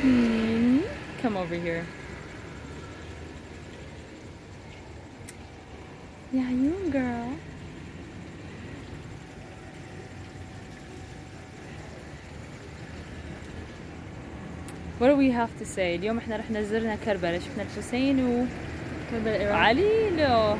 Hmm. Come over here. Yeah, you girl. What do we have to say? اليوم احنا رحنا زرنا كربلاء شفنا الحسين وكربلاء علي لو